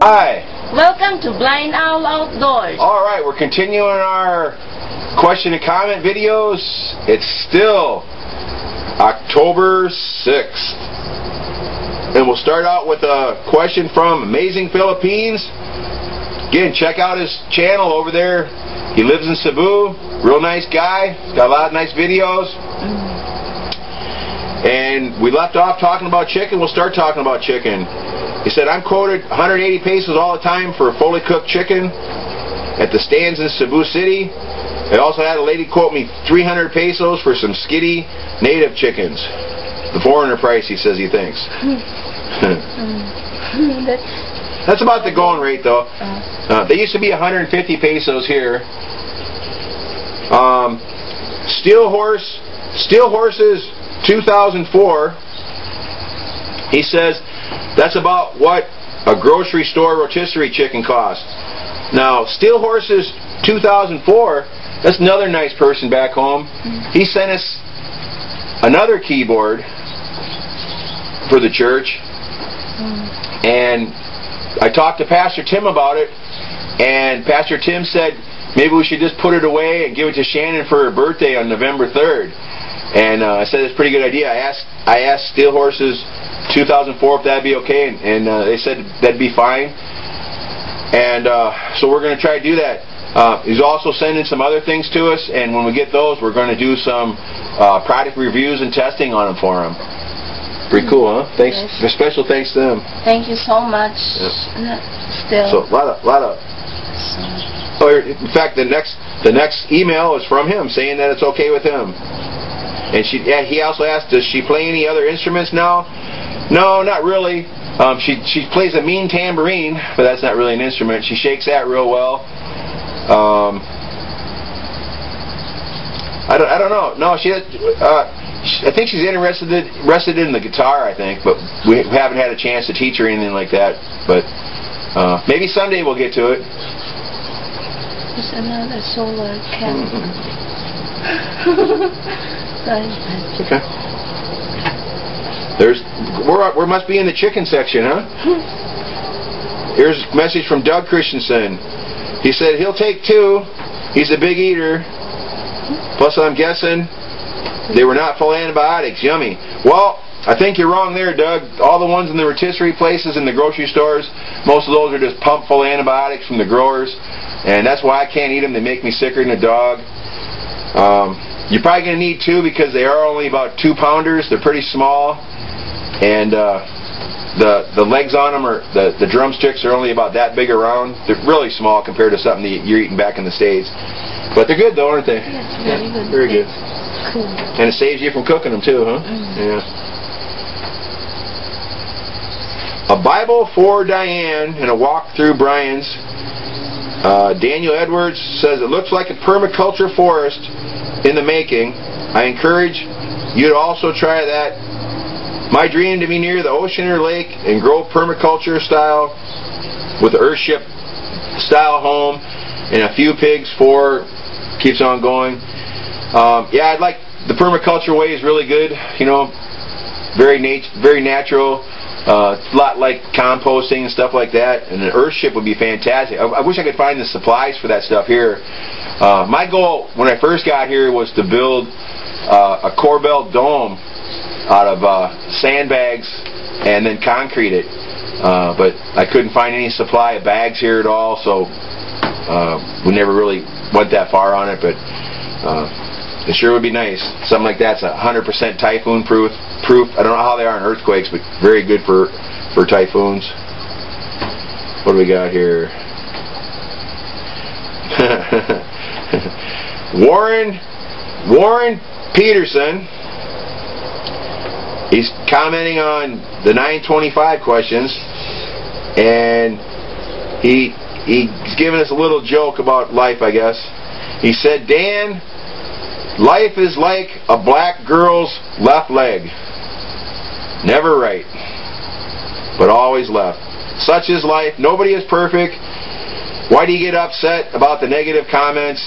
Hi. Welcome to Blind Owl Outdoors. All right, we're continuing our question and comment videos. It's still October 6th. And we'll start out with a question from Amazing Philippines. Again, check out his channel over there. He lives in Cebu. Real nice guy. Got a lot of nice videos. And we left off talking about chicken. We'll start talking about chicken. He said, I'm quoted 180 pesos all the time for a fully cooked chicken at the stands in Cebu City. I also had a lady quote me 300 pesos for some skitty native chickens. The foreigner price, he says he thinks. That's about the going rate, though. Uh, they used to be 150 pesos here. Um, Steel Horse, Steel Horses 2004. He says that's about what a grocery store rotisserie chicken costs. Now, Steel Horses 2004. That's another nice person back home. He sent us another keyboard for the church, and I talked to Pastor Tim about it, and Pastor Tim said maybe we should just put it away and give it to Shannon for her birthday on November 3rd. And uh, I said it's a pretty good idea. I asked I asked Steel Horses 2004 if that'd be okay, and, and uh, they said that'd be fine. And uh, so we're going to try to do that. Uh, he's also sending some other things to us, and when we get those, we're going to do some uh, product reviews and testing on them for him. Pretty cool, huh? Thanks. Yes. Special thanks to them. Thank you so much. Still. So a lot of, lot of. Oh, in fact, the next the next email is from him saying that it's okay with him. And she, yeah, he also asked, does she play any other instruments now? No, not really. Um, she she plays a mean tambourine, but that's not really an instrument. She shakes that real well. Um, I don't I don't know. No, she. Uh, she- I think she's interested interested in the guitar. I think, but we haven't had a chance to teach her anything like that. But uh, maybe someday we'll get to it. There's another solar. Sorry. Okay. There's we're we must be in the chicken section, huh? Here's a message from Doug Christensen. He said he'll take two. He's a big eater. Plus, I'm guessing they were not full antibiotics. Yummy. Well, I think you're wrong there, Doug. All the ones in the rotisserie places in the grocery stores, most of those are just pumped full antibiotics from the growers, and that's why I can't eat them. They make me sicker than a dog. Um, you're probably going to need two because they are only about two pounders. They're pretty small, and uh, the the legs on them are the the drumsticks are only about that big around. They're really small compared to something that you're eating back in the states, but they're good though, aren't they? Yes, good. Very good. Cool. And it saves you from cooking them too, huh? Yeah. A Bible for Diane and a walk through Brian's. Uh, Daniel Edwards says it looks like a permaculture forest in the making. I encourage you to also try that. My dream to be near the ocean or lake and grow permaculture style with Earthship style home and a few pigs for keeps on going. Um, yeah, I'd like the permaculture way is really good. You know, very nat- very natural. Uh, a lot like composting and stuff like that. And an Earthship would be fantastic. I, I wish I could find the supplies for that stuff here. Uh, my goal when I first got here was to build uh, a Corbel dome out of uh, sandbags and then concrete it. Uh, but I couldn't find any supply of bags here at all, so uh, we never really went that far on it. But uh, it sure would be nice. Something like that's 100% typhoon proof. Proof. I don't know how they are in earthquakes, but very good for for typhoons. What do we got here? Warren Warren Peterson. He's commenting on the 925 questions, and he he's giving us a little joke about life, I guess. He said, Dan, Life is like a black girl's left leg. Never right, but always left. Such is life. Nobody is perfect. Why do you get upset about the negative comments?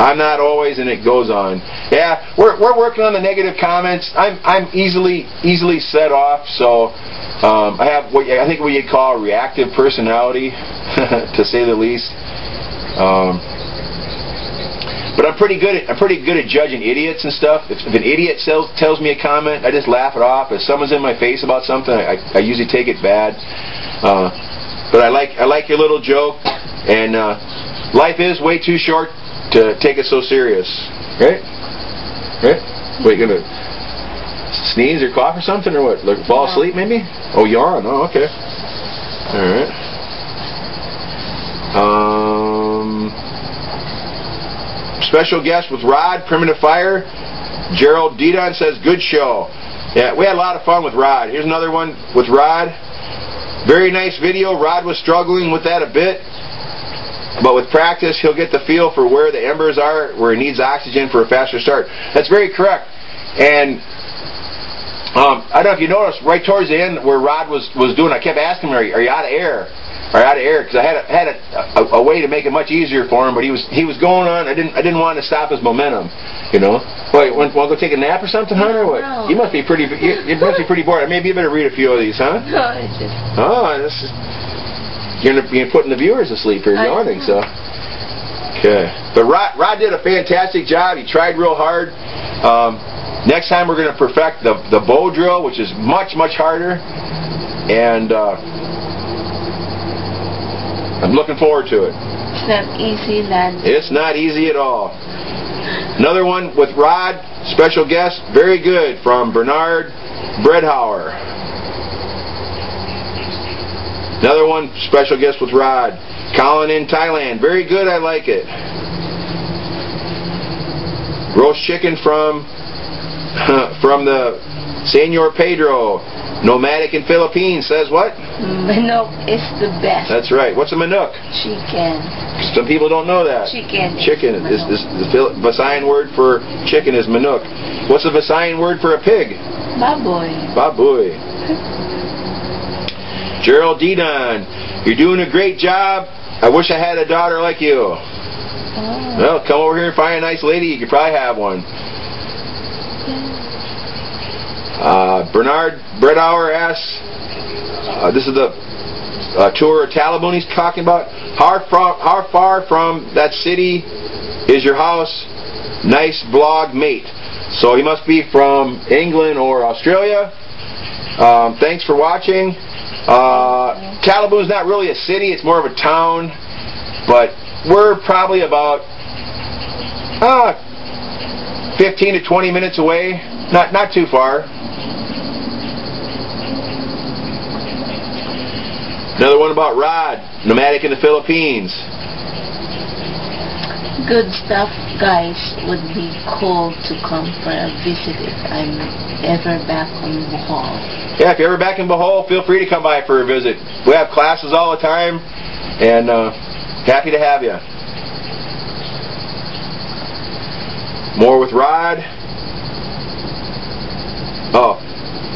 I'm not always, and it goes on. Yeah, we're, we're working on the negative comments. I'm I'm easily easily set off, so um, I have what I think what you'd call reactive personality, to say the least. Um, but I'm pretty good at I'm pretty good at judging idiots and stuff. If, if an idiot tells tells me a comment, I just laugh it off. If someone's in my face about something, I, I usually take it bad. Uh, but I like I like your little joke, and uh, life is way too short to take it so serious. Right? Right? Wait, you gonna sneeze or cough or something or what? Like fall asleep maybe? Oh, yawn. Oh, okay. All right. Um. Special guest with Rod, Primitive Fire. Gerald Didon says, good show. Yeah, we had a lot of fun with Rod. Here's another one with Rod. Very nice video. Rod was struggling with that a bit. But with practice, he'll get the feel for where the embers are, where he needs oxygen for a faster start. That's very correct. And um, I don't know if you noticed, right towards the end where Rod was, was doing, I kept asking him, are you, are you out of air? Are you out of air? Because I had, a, had a, a, a, way to make it much easier for him, but he was he was going on. I didn't I didn't want to stop his momentum, you know. Wait, want, want to go take a nap or something, Hunter? What? No. You must be pretty. You, you must be pretty bored. Maybe you better read a few of these, huh? No, it's just. Oh, this is, you're, you're putting the viewers asleep here yawning, so. Okay. But Rod, Rod did a fantastic job. He tried real hard. Um, next time we're going to perfect the, the bow drill, which is much, much harder. And uh, I'm looking forward to it. It's not easy, lad. It's not easy at all. Another one with Rod, special guest, very good, from Bernard Bredhauer. Another one, special guest with Rod, Colin in Thailand, very good, I like it. Roast chicken from from the Senor Pedro, nomadic in Philippines, says what? Manok is the best. That's right. What's a Manuk? Chicken. Some people don't know that. Chicken. Chicken is, Manok. is the Phil- Visayan word for chicken is manuk. What's the Visayan word for a pig? Baboy. Baboy. Gerald Didon, you're doing a great job. I wish I had a daughter like you. Oh. Well, come over here and find a nice lady. You could probably have one. Uh, Bernard Bredauer asks, uh, this is the uh, tour of Talibon he's talking about. How far, how far from that city is your house? Nice blog mate. So he must be from England or Australia. Um, thanks for watching. Uh, Talibon's not really a city, it's more of a town. But we're probably about uh, 15 to 20 minutes away. Not, not too far. Another one about Rod, nomadic in the Philippines. Good stuff, guys. Would be cool to come for a visit if I'm ever back on Bohol. Yeah, if you're ever back in Bohol, feel free to come by for a visit. We have classes all the time, and uh, happy to have you. More with Rod. Oh,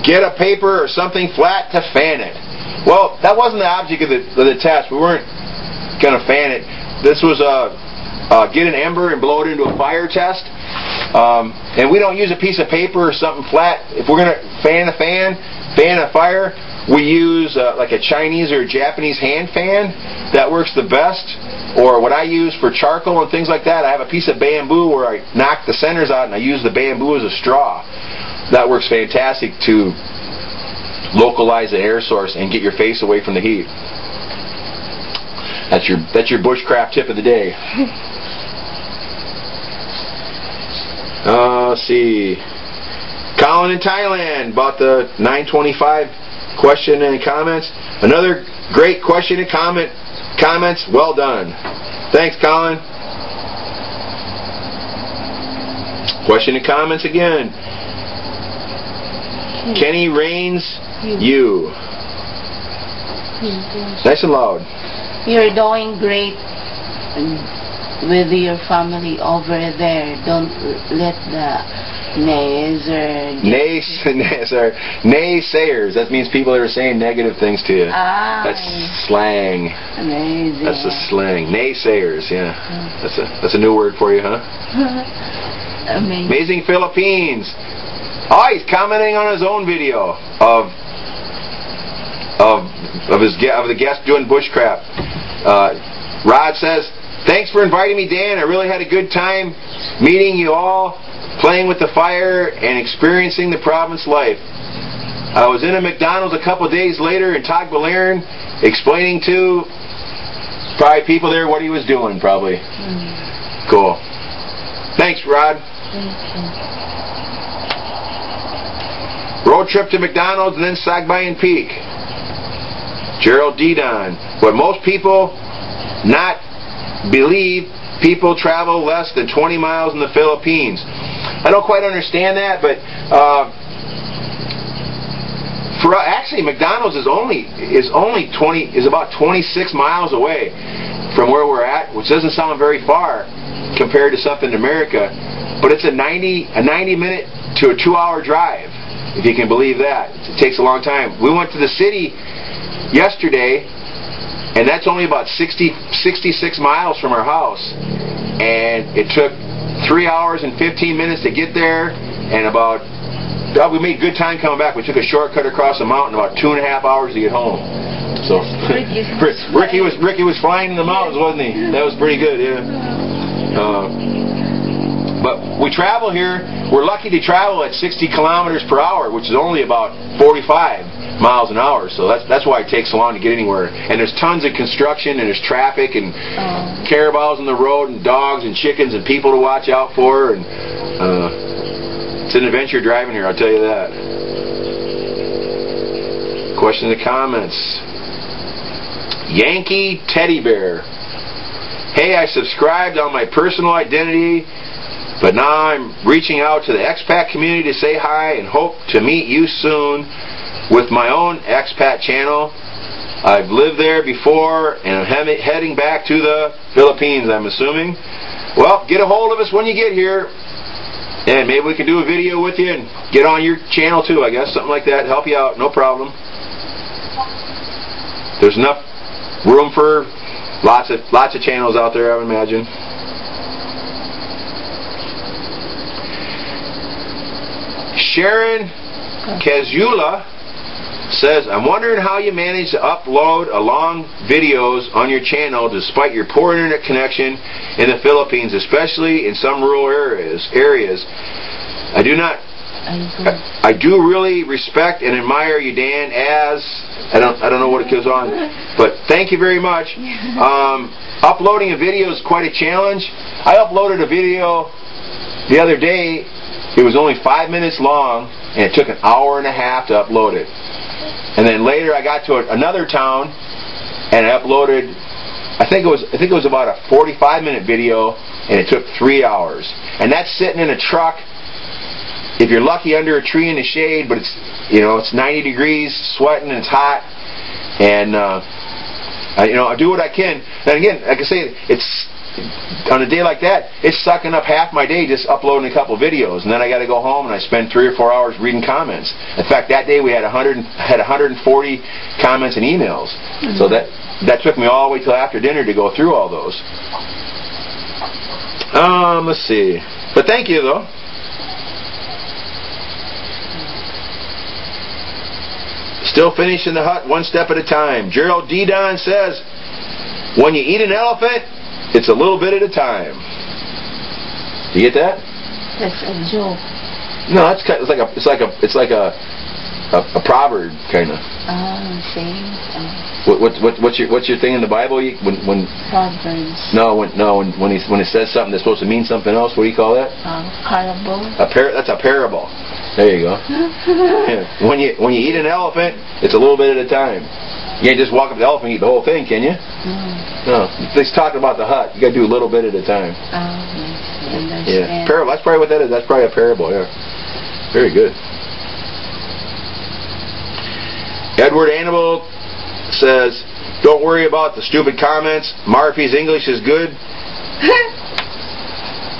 get a paper or something flat to fan it. Well, that wasn't the object of the, of the test. We weren't going to fan it. This was a uh, get an ember and blow it into a fire test. Um, and we don't use a piece of paper or something flat. If we're going to fan a fan, fan a fire, we use uh, like a Chinese or a Japanese hand fan. That works the best. Or what I use for charcoal and things like that, I have a piece of bamboo where I knock the centers out and I use the bamboo as a straw. That works fantastic to localize the air source and get your face away from the heat. That's your that's your bushcraft tip of the day. Uh, let's see. Colin in Thailand about the 925 question and comments. Another great question and comment comments. Well done. Thanks, Colin. Question and comments again. Hmm. Kenny Rains, hmm. you. Hmm. Nice and loud. You're doing great. With your family over there. Don't let the nays or Nays, naysayers. That means people that are saying negative things to you. ah, That's slang. amazing. That's the slang. Naysayers, yeah. That's a that's a new word for you, huh? amazing. Amazing Philippines. Oh, he's commenting on his own video of of of his of the guest doing bushcraft. Uh, Rod says, "Thanks for inviting me, Dan. I really had a good time meeting you all, playing with the fire, and experiencing the province life. I was in a McDonald's a couple days later in Tagbilaran, explaining to probably people there what he was doing. Probably Mm, cool. Thanks, Rod." Road trip to McDonald's and then Sagbayan Peak. Gerald Didon. What most people not believe people travel less than 20 miles in the Philippines. I don't quite understand that, but uh, for actually McDonald's is only is only 20 is about 26 miles away from where we're at, which doesn't sound very far compared to something in America, but it's a 90 a 90 minute to a 2 hour drive if you can believe that. It takes a long time. We went to the city yesterday, and that's only about 60, 66 miles from our house, and it took three hours and 15 minutes to get there, and about we made good time coming back. We took a shortcut across the mountain, about two and a half hours to get home. So Ricky was Ricky was Ricky was flying in the mountains, wasn't he? That was pretty good, yeah. Uh, but we travel here. We're lucky to travel at 60 kilometers per hour, which is only about 45 miles an hour. So that's that's why it takes so long to get anywhere. And there's tons of construction and there's traffic and Oh, carabaos on the road and dogs and chickens and people to watch out for. And uh, it's an adventure driving here, I'll tell you that. Questions and comments. Yankee Teddy Bear. Hey, I subscribed on my personal identity, but now I'm reaching out to the expat community to say hi and hope to meet you soon with my own expat channel. I've lived there before and I'm he- heading back to the Philippines, I'm assuming. Well, get a hold of us when you get here. And maybe we can do a video with you and get on your channel too, I guess. Something like that. Help you out. No problem. There's enough room for lots of lots of channels out there, I would imagine. Sharon Kazula says, I'm wondering how you manage to upload along videos on your channel despite your poor internet connection in the Philippines, especially in some rural areas. Areas. I do not I. I do really respect and admire you, Dan. As I don't, I don't know what it goes on, but thank you very much. Um, uploading a video is quite a challenge. I uploaded a video the other day. It was only five minutes long, and it took an hour and a half to upload it. And then later, I got to a, another town, and I uploaded. I think it was, I think it was about a 45 minute video, and it took three hours. And that's sitting in a truck if you're lucky under a tree in the shade, but it's you know it's 90 degrees, sweating and it's hot, and uh, I, you know I do what I can. And again, like I say, it's on a day like that, it's sucking up half my day just uploading a couple videos, and then I got to go home and I spend three or four hours reading comments. In fact, that day we had 100 had 140 comments and emails, so that that took me all the way till after dinner to go through all those. Um, let's see. But thank you though. Still finishing the hut one step at a time. Gerald D. Don says, when you eat an elephant, it's a little bit at a time. Do you get that? That's a joke. No, that's kind it's like a it's like a it's like a a, a proverb kind of. Um, saying What, what what what's your what's your thing in the Bible? You, when when proverbs. no when no when when he when it says something that's supposed to mean something else. What do you call that? Uh, parable. A par that's a parable. There you go. Yeah. When you when you eat an elephant, it's a little bit at a time. You can't just walk up to the elephant and eat the whole thing, can you? Mm. No. No. He's talking about the hut. You got to do a little bit at a time. Oh, understand. Yeah. Parable. That's probably what that is. That's probably a parable. Yeah. Very good. Edward Annabelle says, "Don't worry about the stupid comments. Marfie's English is good.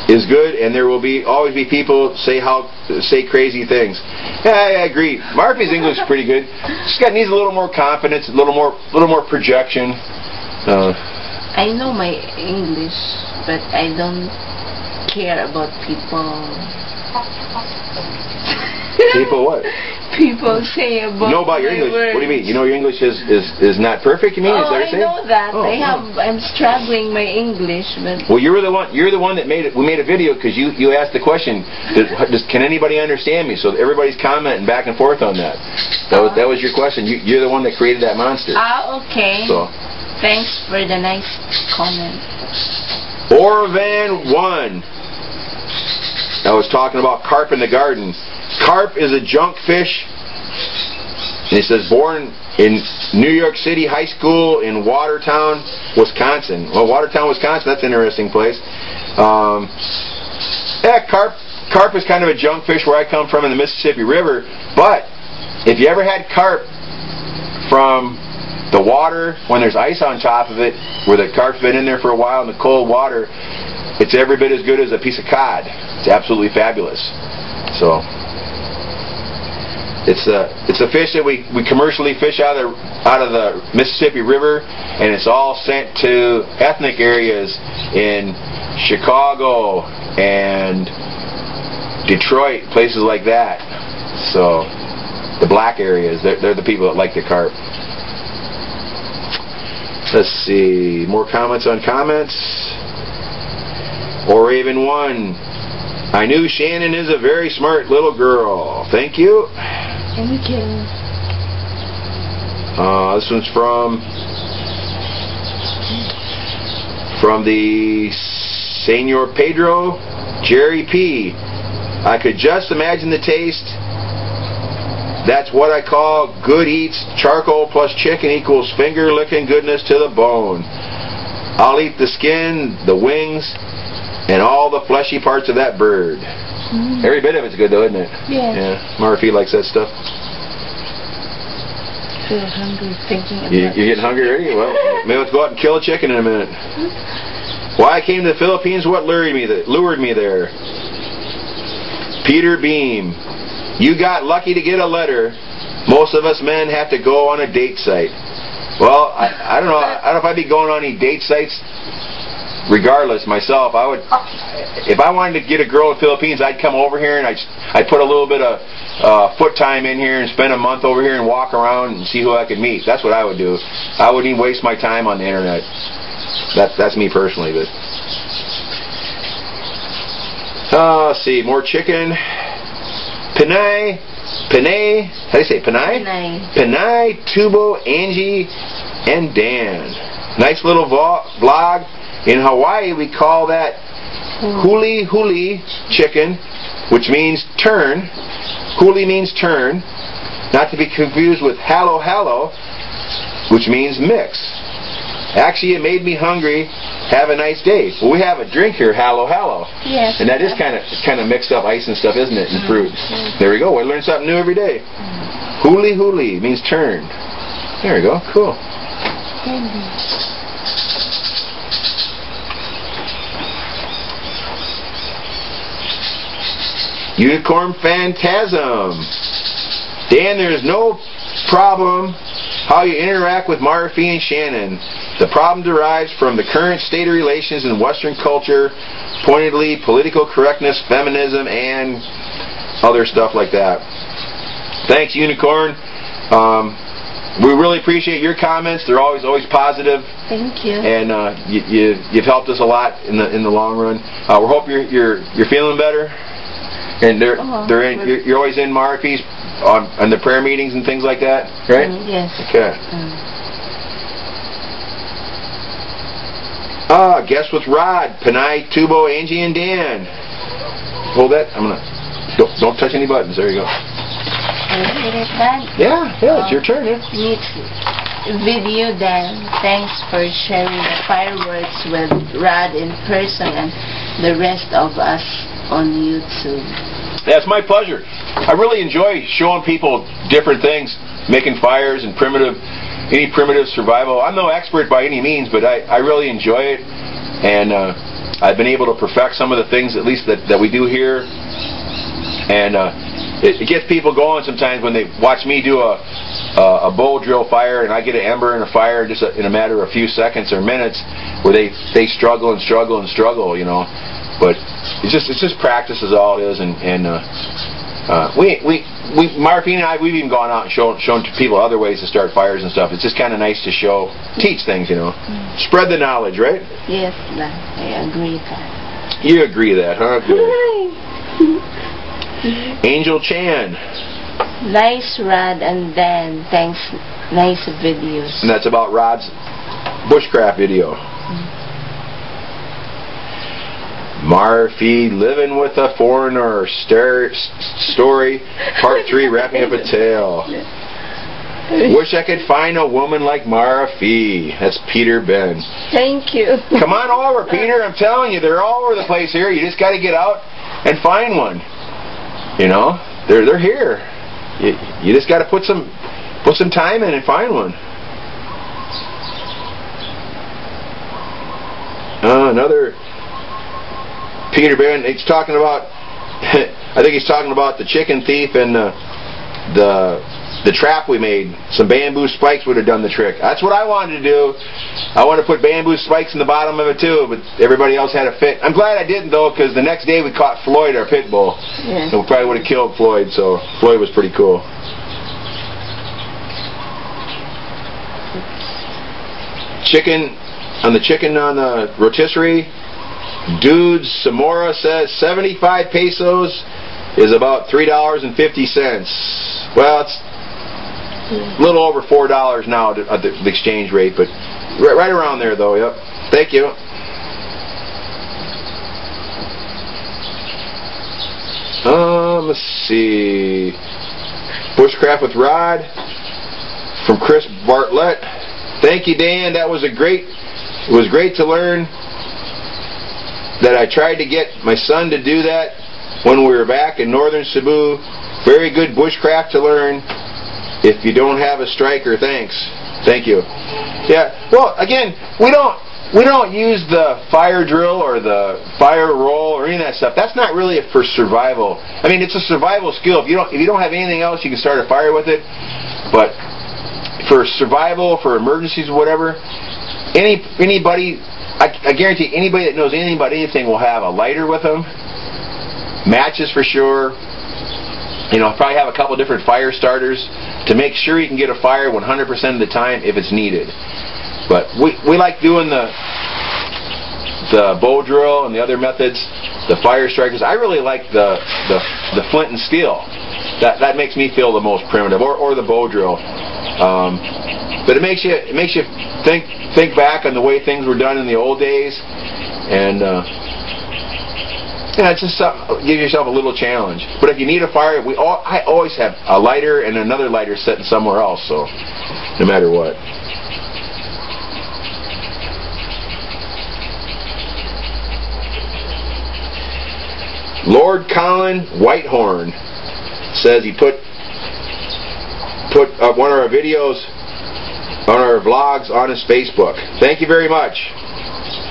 is good, and there will be always be people say how say crazy things. Yeah, I agree. Marfie's English is pretty good. Just got needs a little more confidence, a little more, a little more projection. Uh, I know my English, but I don't care about people. people what? People say about know about your English. words. What do you mean? You know your English is is, is not perfect. You mean? Oh, is that what I saying? know that. Oh, I oh. have. I'm struggling my English, but Well, you're the one. You're the one that made it. We made a video because you you asked the question. Does, does, can anybody understand me? So everybody's commenting back and forth on that. That was that was your question. You, you're the one that created that monster. ah, okay. So Thanks for the nice comment. Oravan one. I was talking about carp in the garden. Carp is a junk fish. And it says born in New York City High School in Watertown, Wisconsin. Well, Watertown, Wisconsin, that's an interesting place. Um, yeah, carp, carp is kind of a junk fish where I come from in the Mississippi River. But if you ever had carp from the water when there's ice on top of it, where the carp's been in there for a while in the cold water, it's every bit as good as a piece of cod. It's absolutely fabulous. So it's a it's a fish that we, we commercially fish out of the out of the Mississippi River, and it's all sent to ethnic areas in Chicago and Detroit, places like that. So the black areas, they're, they're the people that like the carp. Let's see, more comments on comments. Or Raven one. I knew Shannon is a very smart little girl. Thank you. Thank you. kidding? Uh, this one's from from the Senor Pedro Jerry P. I could just imagine the taste. That's what I call good eats. Charcoal plus chicken equals finger licking goodness to the bone. I'll eat the skin, the wings, and all the fleshy parts of that bird. Mm. Every bit of it's good though, isn't it? Yes. Yeah. Marfie likes that stuff. feel hungry thinking about You, you getting hungry already? Well, maybe let's go out and kill a chicken in a minute. Why I came to the Philippines? What lured me there? Lured me there? Peter Beam. You got lucky to get a letter. Most of us men have to go on a date site. Well, I, I don't know. I don't know if I'd be going on any date sites. Regardless, myself, I would. If I wanted to get a girl in the Philippines, I'd come over here and I'd I'd put a little bit of uh, foot time in here and spend a month over here and walk around and see who I could meet. That's what I would do. I wouldn't even waste my time on the internet. That's that's me personally, but. Uh, let's see, more chicken. Panay, Panay, how do you say it? Panay? Panay. Panay, Tubo, Angie, and Dan. Nice little vlog. In Hawaii, we call that huli huli chicken, which means turn. Huli means turn, not to be confused with halo halo, which means mix. Actually, it made me hungry. Have a nice day. Well, we have a drink here, halo halo. Yes. And that is kind of kind of mixed up ice and stuff, isn't it? And fruit. Mm-hmm. Mm-hmm. There we go. We learn something new every day. Mm-hmm. Huli huli means turn. There we go. Cool. Unicorn Phantasm. Dan, there's no problem how you interact with Marfie and Shannon. The problem derives from the current state of relations in Western culture, pointedly political correctness, feminism, and other stuff like that. Thanks, Unicorn. Um, we really appreciate your comments. They're always always positive, Thank you. and uh, you, you, you've helped us a lot in the in the long run. Uh, we hope you're you're you're feeling better. And they're Uh-huh. they're in. You're, you're always in Marfie's on on the prayer meetings and things like that, right? Mm, yes. Okay. Mm. Ah, guess with Rod, Panay, Tubo, Angie, and Dan. Hold that. I'm gonna. Don't, don't touch any buttons. There you go. I hit it, Yeah, yeah. It's your turn. Yeah. Video, Dan. Thanks for sharing the fireworks with Rod in person and the rest of us on YouTube. Yeah, it's my pleasure. I really enjoy showing people different things, making fires and primitive, any primitive survival. I'm no expert by any means, but I, I really enjoy it. And uh, I've been able to perfect some of the things, at least that, that we do here. And uh, it, it gets people going sometimes when they watch me do a, a, a bow drill fire and I get an ember in a fire just in a matter of a few seconds or minutes where they, they struggle and struggle and struggle, you know. But it's just it's just practice is all it is, and and uh, uh, we we we Marfine and I we've even gone out and shown shown to people other ways to start fires and stuff. It's just kind of nice to show teach things, you know, mm. spread the knowledge, right? Yes, I agree that. You agree that, huh? Good. Angel Chan. Nice Rod and Dan. Thanks. Nice videos. And that's about Rod's bushcraft video. Marfie living with a foreigner story part three wrapping up a tale. Wish I could find a woman like Marfie. That's Peter Ben. Thank you. Come on over, Peter. I'm telling you, they're all over the place here. You just got to get out and find one. You know, they're they're here. You, you just got to put some put some time in and find one. Uh, another Peter Ben, he's talking about, I think he's talking about the chicken thief and the, the, the trap we made. Some bamboo spikes would have done the trick. That's what I wanted to do. I wanted to put bamboo spikes in the bottom of it too, but everybody else had a fit. I'm glad I didn't though, because the next day we caught Floyd, our pit bull. Yeah. And we probably would have killed Floyd, so Floyd was pretty cool. Chicken, on the chicken on the rotisserie, Dude Samora says 75 pesos is about $3.50. Well, it's a little over $4 now at the exchange rate, but right around there, though. Yep. Thank you. Um, let's see. Bushcraft with Rod from Chris Bartlett. Thank you, Dan. That was a great. It was great to learn that I tried to get my son to do that when we were back in northern Cebu. Very good bushcraft to learn. If you don't have a striker, thanks. Thank you. Yeah. Well, again, we don't we don't use the fire drill or the fire roll or any of that stuff. That's not really for survival. I mean, it's a survival skill. If you don't if you don't have anything else, you can start a fire with it. But for survival, for emergencies, whatever, any anybody I, I guarantee anybody that knows anything about anything will have a lighter with them, matches for sure. You know, probably have a couple different fire starters to make sure you can get a fire 100% of the time if it's needed. But we, we like doing the the bow drill and the other methods, the fire strikers. I really like the the, the flint and steel. That that makes me feel the most primitive, or, or the bow drill. Um, but it makes you it makes you think think back on the way things were done in the old days, and uh, yeah, just something, give yourself a little challenge. But if you need a fire, we all, I always have a lighter and another lighter sitting somewhere else. So no matter what. Lord Colin Whitehorn says he put put uh, one of our videos on our vlogs on his Facebook. Thank you very much.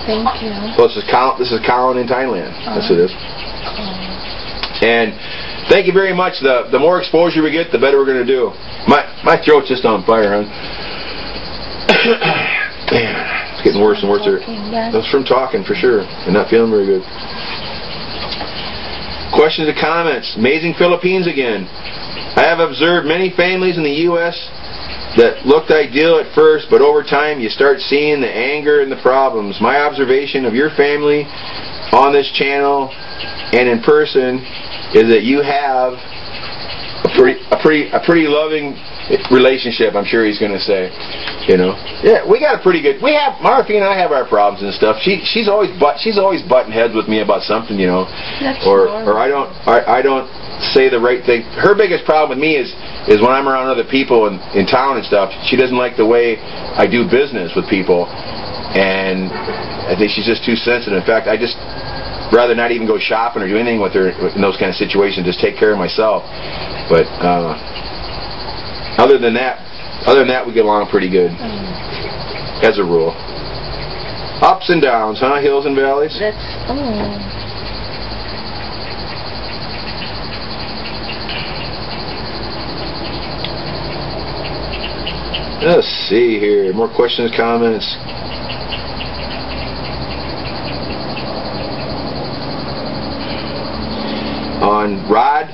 Thank you. Well, this is Colin, this is Colin in Thailand. Uh, That's what it is. Uh, and thank you very much. The the more exposure we get, the better we're going to do. My my throat's just on fire, hon. Man, it's getting worse and worse. That's from talking for sure, and not feeling very good. Questions and comments. Amazing Philippines again. I have observed many families in the U.S that looked ideal at first, but over time you start seeing the anger and the problems. My observation of your family on this channel and in person is that you have pretty, a pretty, a pretty loving relationship. I'm sure he's going to say, you know, yeah, we got a pretty good. We have Marfie and I have our problems and stuff. She, she's always but she's always butting heads with me about something, you know, That's or or I don't I, I don't say the right thing. Her biggest problem with me is is when I'm around other people in, in town and stuff, she doesn't like the way I do business with people. And I think she's just too sensitive. In fact, I just rather not even go shopping or do anything with her in those kind of situations. Just take care of myself. But uh, other than that, other than that, we get along pretty good, as a rule. Ups and downs, huh? Hills and valleys. That's oh. Let's see here. More questions, comments. On Rod.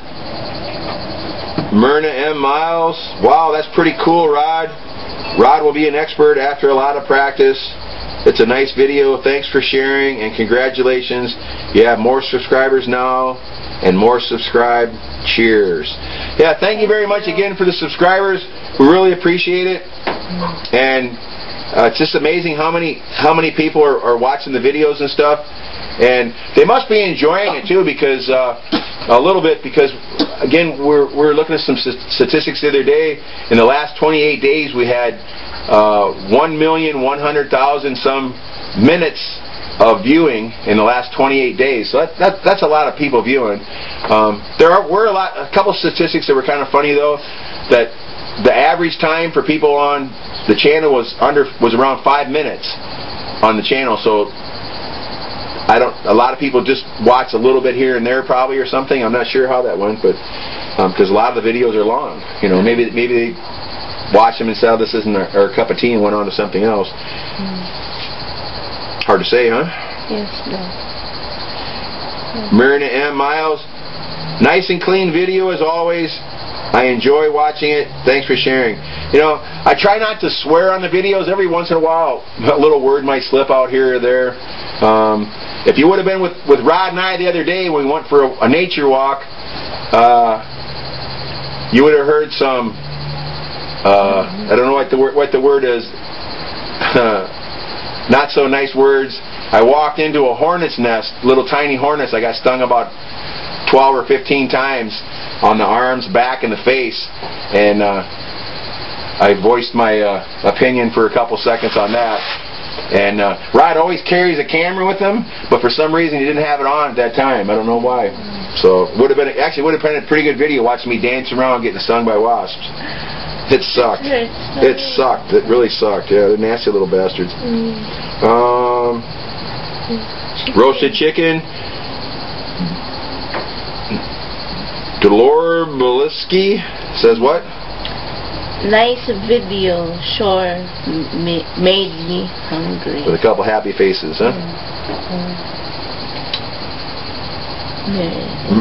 Myrna M. Miles. Wow, that's pretty cool, Rod. Rod will be an expert after a lot of practice. It's a nice video. Thanks for sharing and congratulations. You have more subscribers now and more subscribed. Cheers. Yeah, thank you very much again for the subscribers. We really appreciate it. And uh, it's just amazing how many how many people are, are, watching the videos and stuff. And they must be enjoying it too because uh, a little bit because again we're we're looking at some statistics the other day. In the last 28 days, we had uh, 1,100,000 some minutes of viewing in the last 28 days. So that, that that's a lot of people viewing. Um, there are, were a lot a couple statistics that were kind of funny though that the average time for people on the channel was under was around five minutes on the channel. So I don't. A lot of people just watch a little bit here and there, probably or something. I'm not sure how that went, but because um, a lot of the videos are long. You know, maybe maybe they watch them and say, oh, "This isn't our, our, cup of tea," and went on to something else. Mm. Hard to say, huh? Yes. No. Marina M. Miles, nice and clean video as always. I enjoy watching it. Thanks for sharing. You know, I try not to swear on the videos. Every once in a while, a little word might slip out here or there. Um, if you would have been with, with Rod and I the other day when we went for a, a nature walk, uh, you would have heard some, uh, I don't know what the, word, what the word is, not so nice words. I walked into a hornet's nest, little tiny hornets. I got stung about 12 or 15 times on the arms, back, and the face. And uh, I voiced my uh, opinion for a couple seconds on that. And uh, Rod always carries a camera with him, but for some reason he didn't have it on at that time. I don't know why. So would have been actually would have been a pretty good video watching me dance around getting stung by wasps. It sucked. It sucked. It really sucked. Yeah, they're nasty little bastards. Mm. Um, roasted chicken. Delore Beliski says what? Nice video, sure, made me hungry. With a couple happy faces, huh? Mm.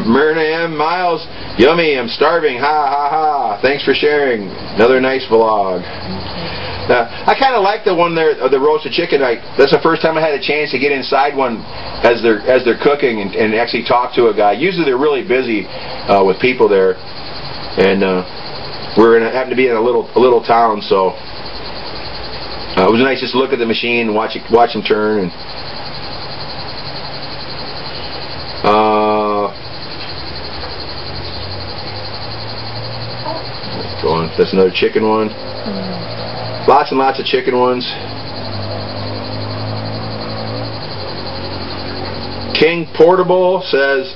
Myrna M. Miles, yummy, I'm starving, ha ha ha. Thanks for sharing. Another nice vlog. Uh, I kind of like the one there, the roasted chicken. I, that's the first time I had a chance to get inside one as they're as they're cooking and, and actually talk to a guy. Usually they're really busy uh, with people there, and uh, we're in happen to be in a little a little town, so uh, it was nice just to look at the machine and watch it, watch them turn and. Uh, go on. That's another chicken one. Lots and lots of chicken ones. King Portable says,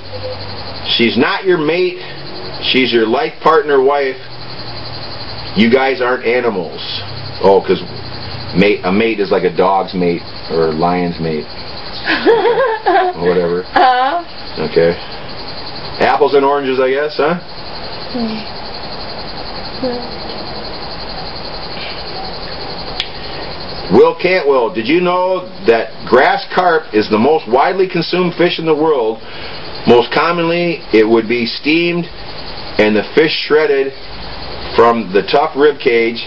she's not your mate, she's your life partner wife. You guys aren't animals. Oh, because mate, a mate is like a dog's mate or a lion's mate. or whatever. Uh, okay. Apples and oranges, I guess, huh? Hmm. Will Cantwell, did you know that grass carp is the most widely consumed fish in the world? Most commonly, it would be steamed and the fish shredded from the tough rib cage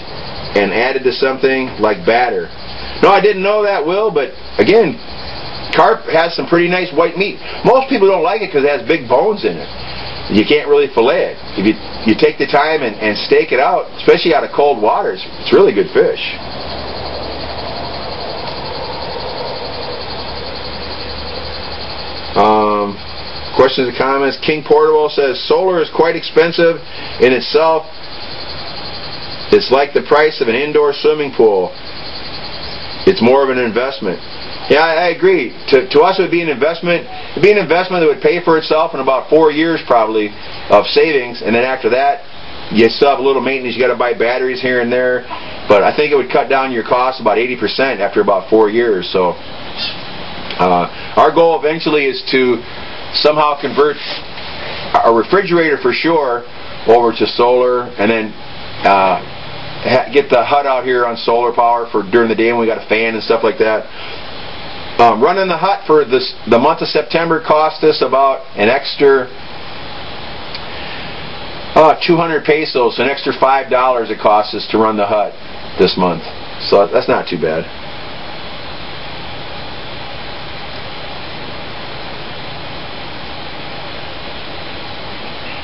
and added to something like batter. No, I didn't know that, Will, but again, carp has some pretty nice white meat. Most people don't like it because it has big bones in it. You can't really fillet it. If you, you take the time and, and steak it out, especially out of cold waters, it's really good fish. Um, questions and comments. King Portable says solar is quite expensive in itself. It's like the price of an indoor swimming pool. It's more of an investment. Yeah, I, I agree. To, to us, it would be an investment. It'd be an investment that would pay for itself in about four years, probably, of savings. And then after that, you still have a little maintenance. You got to buy batteries here and there. But I think it would cut down your cost about 80% after about four years. So Uh, our goal eventually is to somehow convert a refrigerator for sure over to solar, and then uh, get the hut out here on solar power for during the day when we got a fan and stuff like that. Um, running the hut for this the month of September cost us about an extra uh, 200 pesos, an extra five dollars it costs us to run the hut this month. So that's not too bad.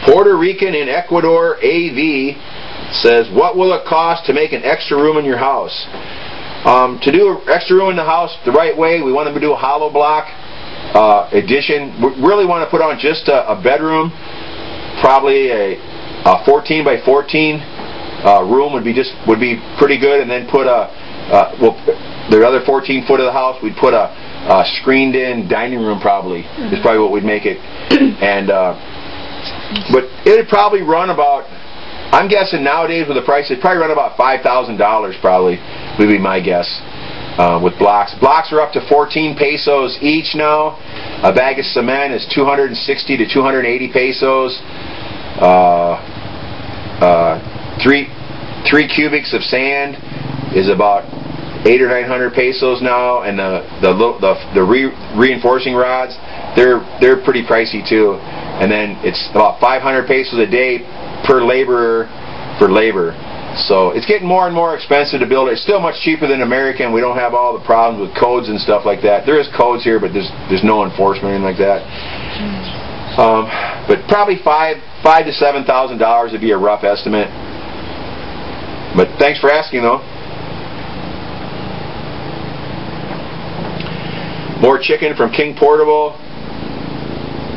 Puerto Rican in Ecuador AV says, what will it cost to make an extra room in your house? Um, to do an extra room in the house the right way, we want to do a hollow block uh, addition. We really want to put on just a, a bedroom, probably a, a 14 by 14 uh, room would be just would be pretty good, and then put a uh, well, the other 14 foot of the house we'd put a, a screened-in dining room probably mm-hmm. is probably what we'd make it, and uh, but it'd probably run about. I'm guessing nowadays with the price, it'd probably run about five thousand dollars. Probably would be my guess. Uh, with blocks, blocks are up to 14 pesos each now. A bag of cement is 260 to 280 pesos. Uh, uh, three three cubics of sand is about eight or nine hundred pesos now, and the the the, the re, reinforcing rods they're they're pretty pricey too. And then it's about 500 pesos a day per laborer for labor. So it's getting more and more expensive to build it. It's still much cheaper than American. We don't have all the problems with codes and stuff like that. There is codes here, but there's there's no enforcement or anything like that. Um, but probably five five to seven thousand dollars would be a rough estimate. But thanks for asking, though. More chicken from King Portable.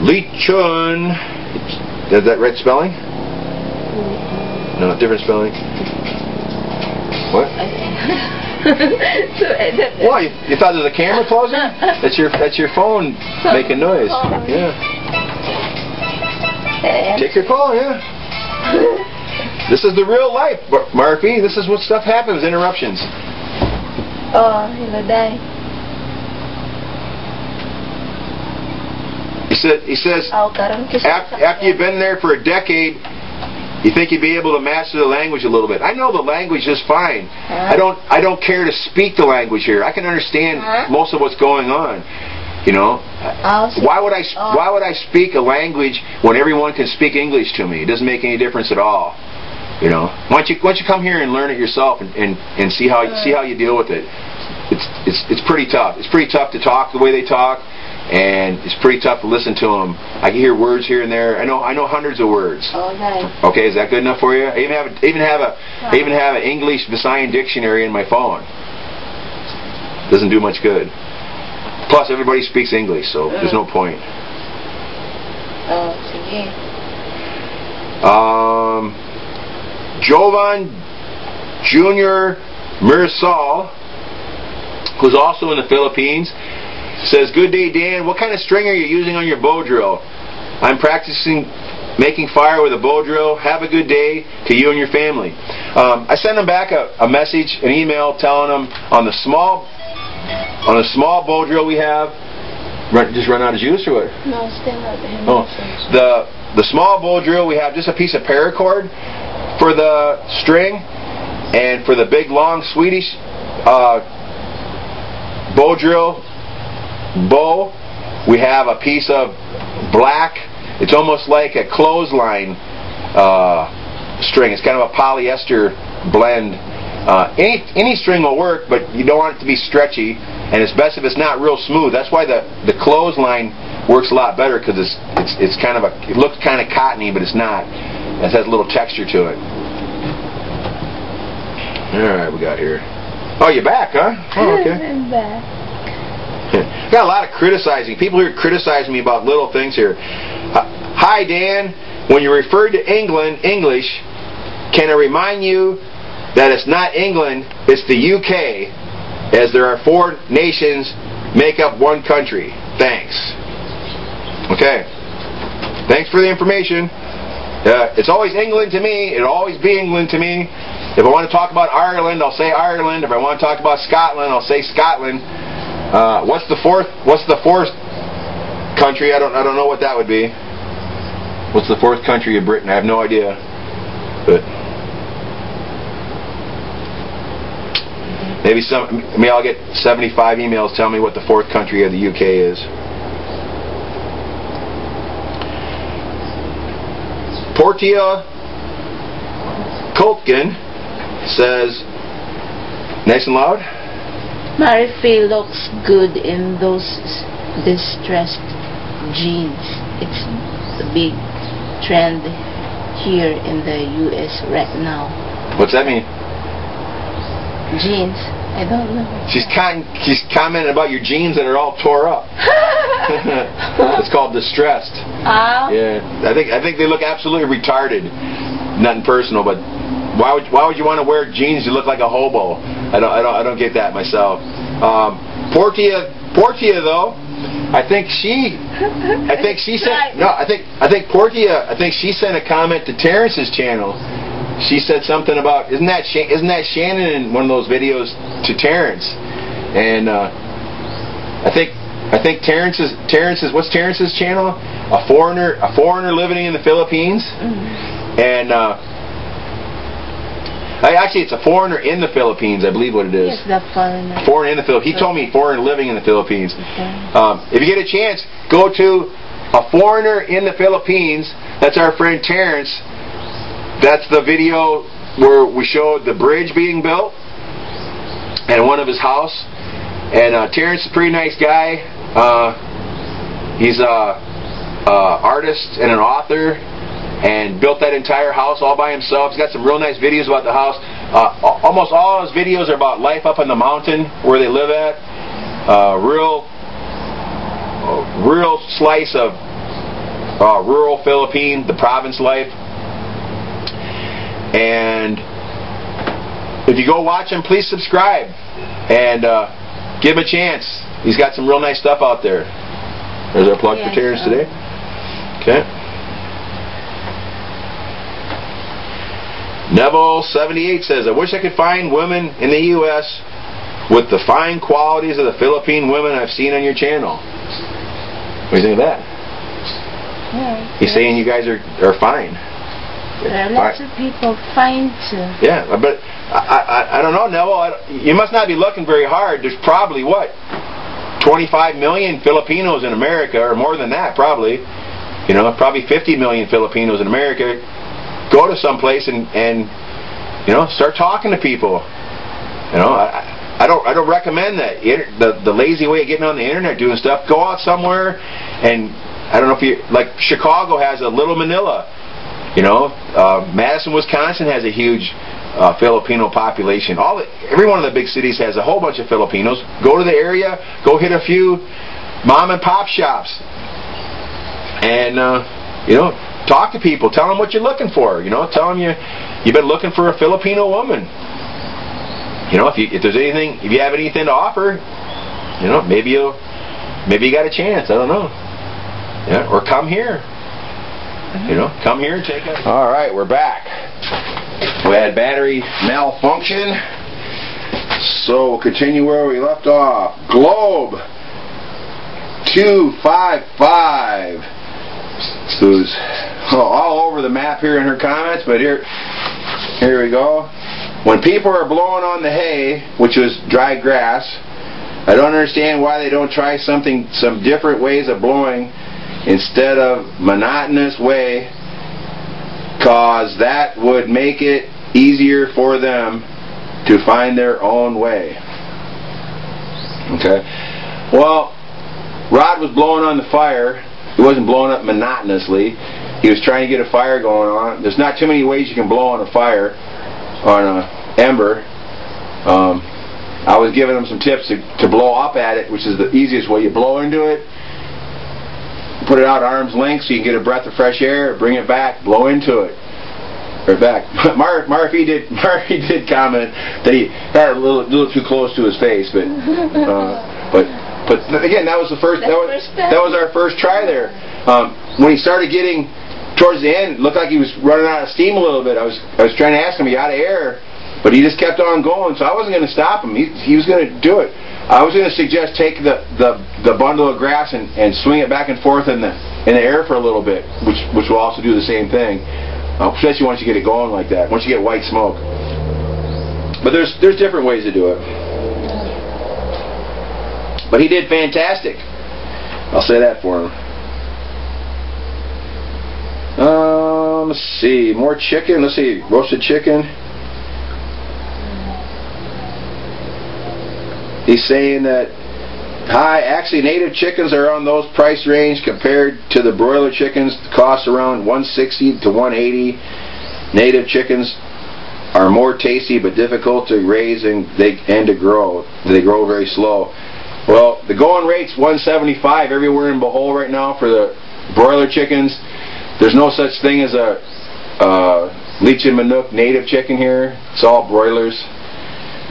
Lee Chun. Is that right spelling? No, different spelling. What? Why? You, you, thought there was a camera closing? That's your that's your phone making noise. Yeah. Take your call, yeah. this is the real life, Marfie. This is what stuff happens. Interruptions. Oh, hello, day. Said, he says, oh, after you've been there for a decade, you think you'd be able to master the language a little bit. I know the language just fine. Huh? I don't I don't care to speak the language here. I can understand huh? most of what's going on. You know, why would I why would I speak a language when everyone can speak English to me? It doesn't make any difference at all. You know, why don't you why don't you come here and learn it yourself and, and, and see how see how you deal with it. It's it's it's pretty tough. It's pretty tough to talk the way they talk and it's pretty tough to listen to them. I can hear words here and there. I know I know hundreds of words. Okay. Okay, is that good enough for you? I even have a, even have a I even have an English Visayan dictionary in my phone. Doesn't do much good. Plus, everybody speaks English, so there's no point. Oh, sige. Um, Jovan Junior Mirsal, who's also in the Philippines, Says, good day, Dan. What kind of string are you using on your bow drill? I'm practicing making fire with a bow drill. Have a good day to you and your family. Um, I sent them back a, a, message, an email telling them on the small on a small bow drill we have. Run, just run out of juice or what? No, still out there. Oh, the the small bow drill we have just a piece of paracord for the string, and for the big long Swedish uh, bow drill bow, we have a piece of black. It's almost like a clothesline uh, string. It's kind of a polyester blend. Uh, any any string will work, but you don't want it to be stretchy, and it's best if it's not real smooth. That's why the the clothesline works a lot better because it's it's it's kind of a it looks kind of cottony, but it's not. It has a little texture to it. All right, we got here. Oh, you're back, huh? Oh, okay. I'm back. got a lot of criticizing. People here criticizing me about little things here. Uh, Hi, Dan. When you refer to England, English, can I remind you that it's not England, it's the UK, as there are four nations make up one country. Thanks. Okay. Thanks for the information. Uh, it's always England to me. It'll always be England to me. If I want to talk about Ireland, I'll say Ireland. If I want to talk about Scotland, I'll say Scotland. Uh, what's the fourth? What's the fourth country? I don't. I don't know what that would be. What's the fourth country of Britain? I have no idea. But maybe some. Maybe I'll get 75 emails telling me what the fourth country of the UK is. Portia Koltgen says, nice and loud. Marfie looks good in those distressed jeans. It's a big trend here in the US right now. What's that mean? Jeans. I don't know. She's con- she's commenting about your jeans that are all tore up. it's called distressed. Ah, Yeah, I think I think they look absolutely retarded. Nothing personal, but why would why would you want to wear jeans? You look like a hobo. I don't I don't I don't get that myself. Um, Portia Portia though, I think she I think she sent no I think I think Portia I think she sent a comment to Terrence's channel. She said something about isn't that isn't that Shannon in one of those videos to Terrence, and uh, I think I think Terrence's Terrence's what's Terrence's channel? A foreigner a foreigner living in the Philippines, and uh, actually it's a foreigner in the Philippines. I believe what it is. Yes, the foreigner. Foreign in the Philippines. He told me foreign living in the Philippines. Okay. Um, if you get a chance, go to a foreigner in the Philippines. That's our friend Terrence. That's the video where we showed the bridge being built and one of his house. And uh, Terrence is a pretty nice guy. Uh, he's a, a artist and an author and built that entire house all by himself. He's got some real nice videos about the house. Uh, almost all his videos are about life up in the mountain where they live at. Uh, real, uh, real slice of uh, rural Philippine, the province life. And if you go watch him, please subscribe and uh, give him a chance. He's got some real nice stuff out there. There's our plug Yes, for Terrence today. Okay. Neville78 says, I wish I could find women in the U.S. with the fine qualities of the Philippine women I've seen on your channel. What do you think of that? Yeah, He's saying you guys are, are fine. There are lots of people fine too. Yeah, but I, I, I don't know, Neville. I, you must not be looking very hard. There's probably, what, 25 million Filipinos in America, or more than that, probably. You know, probably 50 million Filipinos in America. Go to some place and, and you know, start talking to people. You know, I, I don't I don't recommend that. The the lazy way of getting on the internet doing stuff. Go out somewhere, and I don't know if you like Chicago has a Little Manila. You know, uh, Madison, Wisconsin has a huge uh, Filipino population. All the, every one of the big cities has a whole bunch of Filipinos. Go to the area, go hit a few mom and pop shops, and uh, you know, talk to people. Tell them what you're looking for. You know, tell them you you've been looking for a Filipino woman. You know, if you if there's anything, if you have anything to offer, you know, maybe you maybe you got a chance. I don't know. Yeah, or come here. You know, come here and take a. All right, we're back. We had battery malfunction, so we'll continue where we left off. Globe two five five. Who's oh, all over the map here in her comments, but here, here we go. When people are blowing on the hay, which is dry grass, I don't understand why they don't try something, some different ways of blowing instead of monotonous way, cause that would make it easier for them to find their own way. Okay. Well, Rod was blowing on the fire. He wasn't blowing up monotonously. He was trying to get a fire going on. There's not too many ways you can blow on a fire, on a ember. Um, I was giving him some tips to, to blow up at it, which is the easiest way. You blow into it, put it out arm's length so you can get a breath of fresh air, bring it back, blow into it. Right back. Mar- Marfie did Marfie did comment that he had a little little too close to his face, but uh, but but again that was the first The that was first that was our first try there. Um, when he started getting towards the end, it looked like he was running out of steam a little bit. I was I was trying to ask him, he out of air?" But he just kept on going, so I wasn't going to stop him. He he was going to do it. I was going to suggest take the, the, the bundle of grass and, and swing it back and forth in the in the air for a little bit, which which will also do the same thing, uh, especially once you get it going like that. Once you get white smoke. But there's there's different ways to do it. But he did fantastic. I'll say that for him. Um, let's see, more chicken. Let's see, roasted chicken. He's saying that, hi, actually native chickens are on those price range compared to the broiler chickens. Cost around 160 to 180. Native chickens are more tasty but difficult to raise and they and to grow. They grow very slow. Well, the going rate's 175 everywhere in Bohol right now for the broiler chickens. There's no such thing as a uh, lechon manok native chicken here. It's all broilers.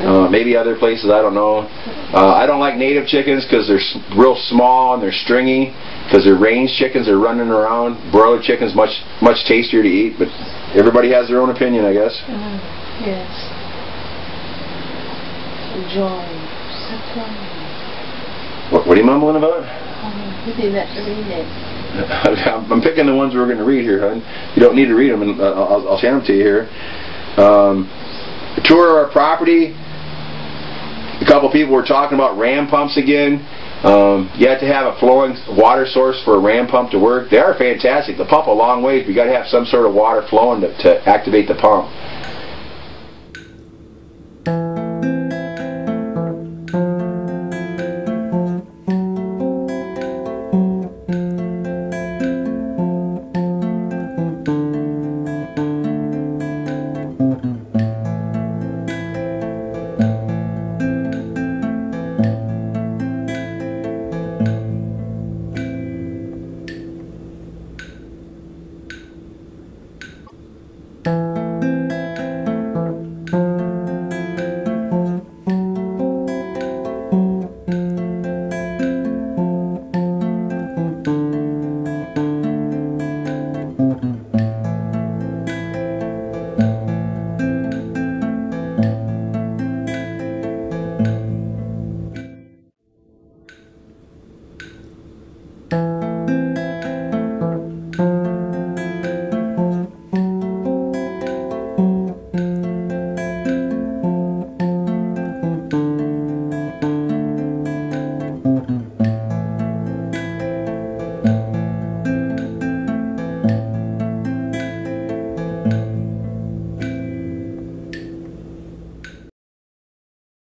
Uh, maybe other places, I don't know. Uh, I don't like native chickens because they're real small and they're stringy. Because they're range chickens, they're running around. Broiler chickens much much tastier to eat, but everybody has their own opinion, I guess. Mm, yes. Joy. What, what are you mumbling about? Not read it. I'm picking the ones we're going to read here, hon. You don't need to read them, and uh, I'll, I'll hand them to you here. Um, a tour of our property. A couple people were talking about ram pumps again. Um, you have to have a flowing water source for a ram pump to work. They are fantastic. The pump a long ways. We got to have some sort of water flowing to, to activate the pump.